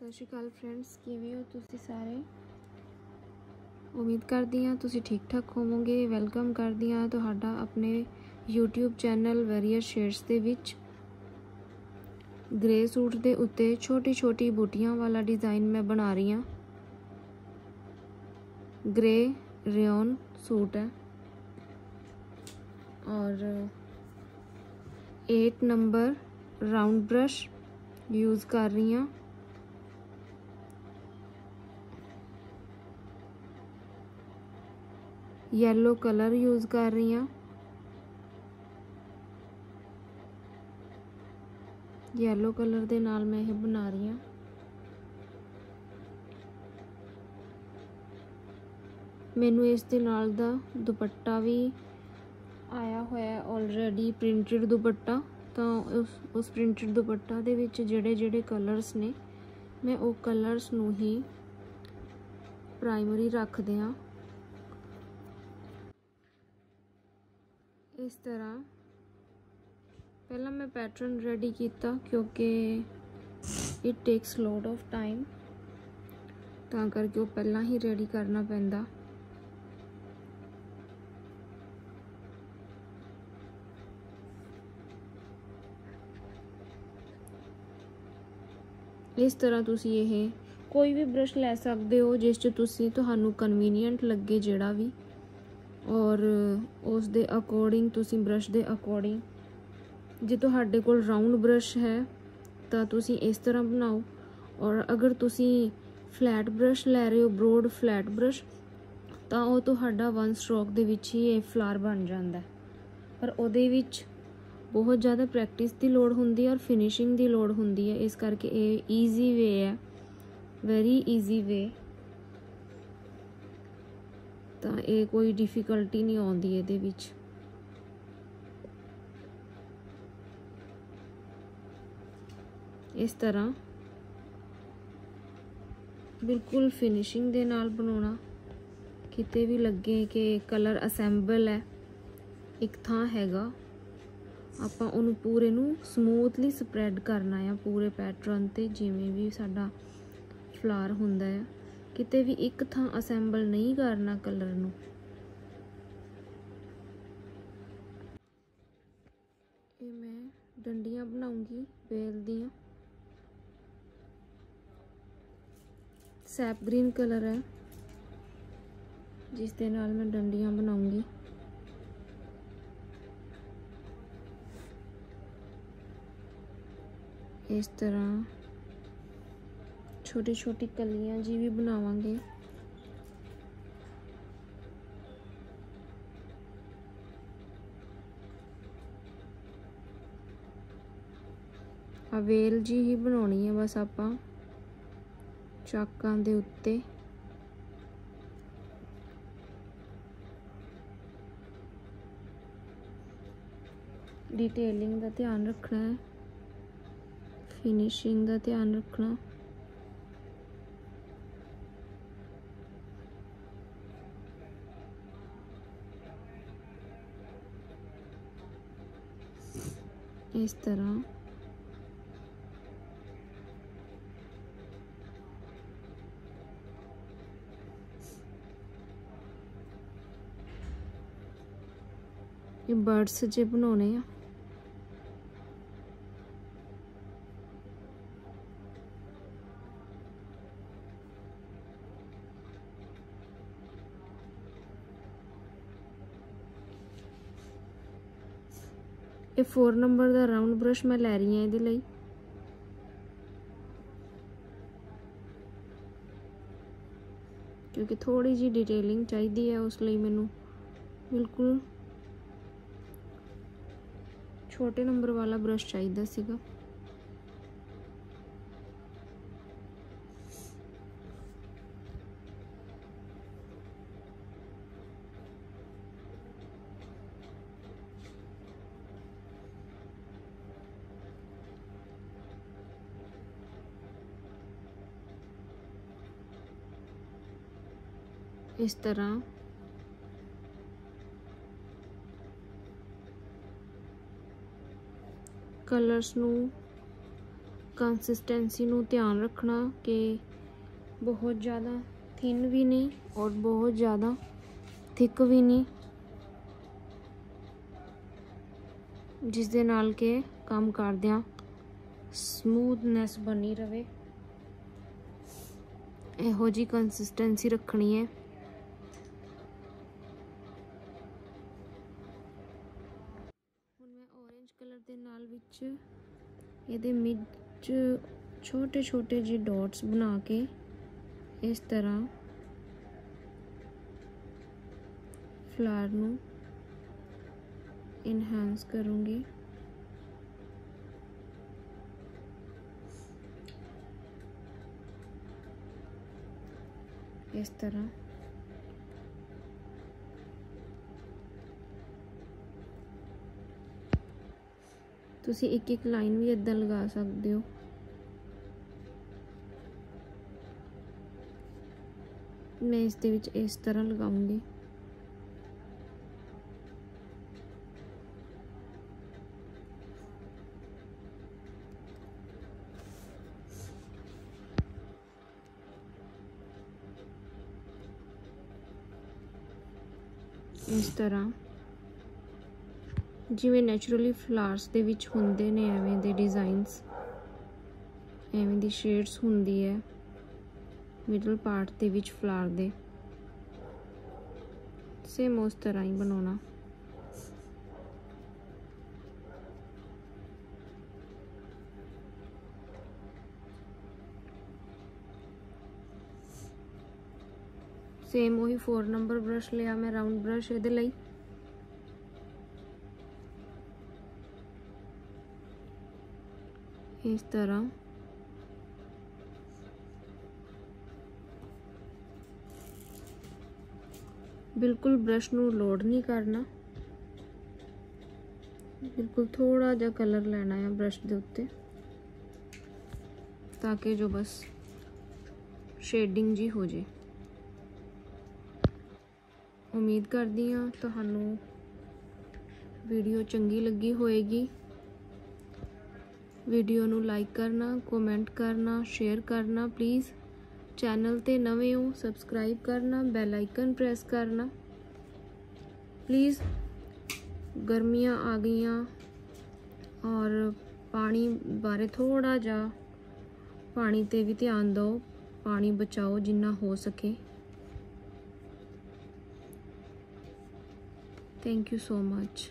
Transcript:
ਸਤਿ ਸ਼੍ਰੀ ਅਕਾਲ ਫਰੈਂਡਸ, ਕਿਵੇਂ ਹੋ ਤੁਸੀਂ ਸਾਰੇ? ਉਮੀਦ ਕਰਦੀ ਹਾਂ ਤੁਸੀਂ ਠੀਕ ਠਾਕ ਹੋਵੋਗੇ। ਵੈਲਕਮ ਕਰਦੀ ਹਾਂ ਤੁਹਾਡਾ ਆਪਣੇ YouTube ਚੈਨਲ ਵੈਰੀਅਰ ਸ਼ੇਡਸ ਦੇ ਵਿੱਚ। ਗ੍ਰੇ ਸੂਟ ਦੇ ਉੱਤੇ ਛੋਟੀ ਛੋਟੀ ਬੂਟੀਆਂ ਵਾਲਾ ਡਿਜ਼ਾਈਨ ਮੈਂ ਬਣਾ ਰਹੀ ਹਾਂ। ਗ੍ਰੇ ਰਿਓਨ ਸੂਟ ਹੈ। ਔਰ 8 ਨੰਬਰ ਰਾਉਂਡ ਬ੍ਰਸ਼ ਯੂਜ਼ ਕਰ ਰਹੀ ਹਾਂ। ਯੈਲੋ ਕਲਰ ਯੂਜ਼ ਕਰ ਰਹੀ ਹਾਂ। ਯੈਲੋ ਕਲਰ ਦੇ ਨਾਲ ਮੈਂ ਇਹ ਬਣਾ ਰਹੀ ਹਾਂ। ਮੈਨੂੰ ਇਸ ਦੇ ਨਾਲ ਦਾ ਦੁਪੱਟਾ ਵੀ ਆਇਆ ਹੋਇਆ ਆਲਰੇਡੀ ਪ੍ਰਿੰਟਡ ਦੁਪੱਟਾ। ਤਾਂ ਉਸ ਉਸ ਪ੍ਰਿੰਟਡ ਦੁਪੱਟਾ ਦੇ ਵਿੱਚ ਜਿਹੜੇ ਜਿਹੜੇ ਕਲਰਸ ਨੇ, ਮੈਂ ਉਹ ਕਲਰਸ ਨੂੰ ਹੀ ਪ੍ਰਾਇਮਰੀ ਰੱਖਦੇ ਹਾਂ। ਇਸ ਤਰ੍ਹਾਂ। ਪਹਿਲਾਂ ਮੈਂ ਪੈਟਰਨ ਰੈਡੀ ਕੀਤਾ ਕਿਉਂਕਿ it takes lot of time ਤਾਂ ਕਰਕੇ ਉਹ ਪਹਿਲਾਂ ਹੀ ਰੈਡੀ ਕਰਨਾ ਪੈਂਦਾ। ਇਸ ਤਰ੍ਹਾਂ ਤੁਸੀਂ ਇਹ ਕੋਈ ਵੀ ਬ੍ਰਸ਼ ਲੈ ਸਕਦੇ ਹੋ, ਜਿਸ 'ਚ ਤੁਸੀਂ ਤੁਹਾਨੂੰ ਕਨਵੀਨੀਅੰਟ ਲੱਗੇ ਜਿਹੜਾ ਵੀ। ਔਰ ਉਸ ਦੇ ਅਕੋਰਡਿੰਗ ਤੁਸੀਂ ਬ੍ਰਸ਼ ਦੇ ਅਕੋਰਡਿੰਗ ਜੇ ਤੁਹਾਡੇ ਕੋਲ ਰਾਉਂਡ ਬ੍ਰਸ਼ ਹੈ, ਤਾਂ ਤੁਸੀਂ ਇਸ ਤਰ੍ਹਾਂ ਬਣਾਓ। ਔਰ ਅਗਰ ਤੁਸੀਂ ਫਲੈਟ ਬ੍ਰਸ਼ ਲੈ ਰਹੇ ਹੋ ਬ੍ਰੋਡ ਫਲੈਟ ਬ੍ਰਸ਼ ਤਾਂ ਉਹ ਤੁਹਾਡਾ ਵਨ ਸਟ੍ਰੋਕ ਦੇ ਵਿੱਚ ਹੀ ਇਹ ਫਲਾਰ ਬਣ ਜਾਂਦਾ ਪਰ ਉਹਦੇ ਵਿੱਚ ਬਹੁਤ ਜ਼ਿਆਦਾ ਪ੍ਰੈਕਟਿਸ ਦੀ ਲੋੜ ਹੁੰਦੀ ਹੈ ਔਰ ਫਿਨਿਸ਼ਿੰਗ ਦੀ ਲੋੜ ਹੁੰਦੀ ਹੈ। ਇਸ ਕਰਕੇ ਇਹ ਈਜ਼ੀ ਵੇ ਹੈ ਵੈਰੀ ਈਜ਼ੀ ਵੇ ਤਾਂ ਇਹ ਕੋਈ ਡਿਫਿਕਲਟੀ ਨਹੀਂ ਆਉਂਦੀ ਇਹਦੇ ਵਿੱਚ। ਇਸ ਤਰ੍ਹਾਂ ਬਿਲਕੁਲ ਫਿਨਿਸ਼ਿੰਗ ਦੇ ਨਾਲ ਬਣਾਉਣਾ ਕਿਤੇ ਵੀ ਲੱਗੇ ਕਿ ਕਲਰ ਅਸੈਂਬਲ ਹੈ, ਇੱਕ ਥਾਂ ਹੈਗਾ, ਆਪਾਂ ਉਹਨੂੰ ਪੂਰੇ ਨੂੰ ਸਮੂਥਲੀ ਸਪਰੈਡ ਕਰਨਾ ਆ, ਪੂਰੇ ਪੈਟਰਨ ਤੇ ਜਿਵੇਂ ਵੀ ਸਾਡਾ ਫਲਾਰ ਹੁੰਦਾ ਹੈ ਕਿਤੇ ਵੀ ਇੱਕ ਥਾਂ ਅਸੈਂਬਲ ਨਹੀਂ ਕਰਨਾ ਕਲਰ ਨੂੰ। ਇਹ ਮੈਂ ਡੰਡੀਆਂ ਬਣਾਉਂਗੀ ਬੇਲ ਦੀਆਂ। ਸੈਪ ਗ੍ਰੀਨ ਕਲਰ ਹੈ, ਜਿਸ ਦੇ ਨਾਲ ਮੈਂ ਡੰਡੀਆਂ ਬਣਾਉਂਗੀ। ਇਸ ਤਰ੍ਹਾਂ ਛੋਟੀ ਛੋਟੀ ਕਲੀਆਂ ਜੀ ਵੀ ਬਣਾਵਾਂਗੇ। ਅਵੇਲ ਜੀ ਹੀ ਬਣਾਉਣੀ ਹੈ ਬਸ ਆਪਾਂ, ਚਾਕਾਂ ਦੇ ਉੱਤੇ। ਡਿਟੇਲਿੰਗ ਦਾ ਧਿਆਨ ਰੱਖਣਾ ਹੈ। ਫਿਨਿਸ਼ਿੰਗ ਦਾ ਧਿਆਨ ਰੱਖਣਾ। ਇਸ ਤਰ੍ਹਾਂ ਇਹ ਬਰਡਸ ਜੇ ਬਣਾਉਣੇ ਆ ਇਹ 4 ਨੰਬਰ ਦਾ ਰਾਉਂਡ ਬ੍ਰਸ਼ ਮੈਂ ਲੈ ਰਹੀ ਹਾਂ ਇਹਦੇ ਲਈ। ਕਿਉਂਕਿ ਥੋੜੀ ਜੀ ਡਿਟੇਲਿੰਗ ਚਾਹੀਦੀ ਹੈ, ਉਸ ਲਈ ਮੈਨੂੰ ਬਿਲਕੁਲ ਛੋਟੇ ਨੰਬਰ ਵਾਲਾ ਬ੍ਰਸ਼ ਚਾਹੀਦਾ ਸੀਗਾ। ਇਸ ਤਰ੍ਹਾਂ। ਕਲਰਸ ਨੂੰ ਕੰਸਿਸਟੈਂਸੀ ਨੂੰ ਧਿਆਨ ਰੱਖਣਾ ਕਿ ਬਹੁਤ ਜ਼ਿਆਦਾ ਥਿਨ ਵੀ ਨਹੀਂ ਔਰ ਬਹੁਤ ਜ਼ਿਆਦਾ ਥਿਕ ਵੀ ਨਹੀਂ। ਜਿਸ ਦੇ ਨਾਲ ਕਿ ਕੰਮ ਕਰਦਿਆਂ ਸਮੂਥਨੈਸ ਬਣੀ ਰਵੇ। ਇਹੋ ਜੀ ਕੰਸਿਸਟੈਂਸੀ ਰੱਖਣੀ ਹੈ ਹੁਣ ਮੈਂ orange ਕਲਰ ਦੇ ਨਾਲ ਵਿੱਚ ਇਹਦੇ ਵਿੱਚ ਛੋਟੇ ਛੋਟੇ ਜਿਹੇ ਡਾਟਸ ਬਣਾ ਕੇ ਇਸ ਤਰ੍ਹਾਂ ਫਲਾਰ ਨੂੰ ਇਨਹਾਂਸ ਕਰੂੰਗੀ। ਇਸ ਤਰ੍ਹਾਂ ਤੁਸੀਂ ਇੱਕ ਇੱਕ ਲਾਈਨ ਵੀ ਇਦਾਂ ਲਗਾ ਸਕਦੇ ਹੋ। ਮੈਂ ਇਸ ਦੇ ਵਿੱਚ ਇਸ ਤਰ੍ਹਾਂ ਲਗਾਉਂਗੀ। ਇਸ ਤਰ੍ਹਾਂ। ਜਿਵੇਂ ਨੇਚਰਲੀ ਫਲਾਰਸ ਦੇ ਵਿੱਚ ਹੁੰਦੇ ਨੇ ਐਵੇਂ ਦੇ ਡਿਜ਼ਾਈਨਸ ਐਵੇਂ ਦੀ ਸ਼ੇਡਸ ਹੁੰਦੀ ਹੈ ਮਿਡਲ ਪਾਰਟ ਦੇ ਵਿੱਚ ਫਲਾਰ ਦੇ। ਸੇਮ ਉਸ ਤਰ੍ਹਾਂ ਹੀ ਬਣਾਉਣਾ। ਸੇਮ ਉਹੀ 4 ਨੰਬਰ ਬ੍ਰਸ਼ ਲਿਆ ਮੈਂ ਰਾਉਂਡ ਬ੍ਰਸ਼ ਇਹਦੇ ਲਈ। ਇਸ ਤਰ੍ਹਾਂ। ਬਿਲਕੁਲ ਬ੍ਰਸ਼ ਨੂੰ ਲੋਡ ਨਹੀਂ ਕਰਨਾ। ਬਿਲਕੁਲ ਥੋੜਾ ਜਿਹਾ ਕਲਰ ਲੈਣਾ ਹੈ ਬ੍ਰਸ਼ ਦੇ ਉੱਤੇ। ਤਾਂ ਕਿ ਜੋ ਬਸ ਸ਼ੇਡਿੰਗ ਜੀ ਹੋ ਜੇ। ਉਮੀਦ ਕਰਦੀ ਹਾਂ ਤੁਹਾਨੂੰ ਵੀਡੀਓ ਚੰਗੀ ਲੱਗੀ ਹੋਏਗੀ। ਵੀਡੀਓ ਨੂੰ ਲਾਈਕ ਕਰਨਾ, ਕਮੈਂਟ ਕਰਨਾ, ਸ਼ੇਅਰ ਕਰਨਾ ਪਲੀਜ਼ ਚੈਨਲ ਤੇ ਨਵੇਂ ਹੋ ਸਬਸਕ੍ਰਾਈਬ ਕਰਨਾ ਬੈਲ ਆਈਕਨ ਪ੍ਰੈਸ ਕਰਨਾ। ਪਲੀਜ਼ ਗਰਮੀਆਂ ਆ ਗਈਆਂ ਔਰ ਪਾਣੀ ਬਾਰੇ ਥੋੜਾ ਜਿਹਾ ਪਾਣੀ ਤੇ ਵੀ ਧਿਆਨ ਦਿਓ, ਪਾਣੀ ਬਚਾਓ ਜਿੰਨਾ ਹੋ ਸਕੇ। Thank you so much